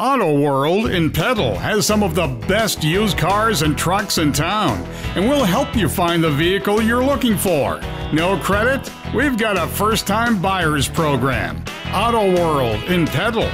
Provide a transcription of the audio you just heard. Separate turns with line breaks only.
Auto World in Petal has some of the best used cars and trucks in town, and we'll help you find the vehicle you're looking for. No credit? We've got a first time buyers program. Auto World in Petal.